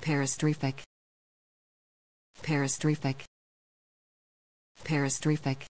Parastrophic. Parastrophic. Parastrophic.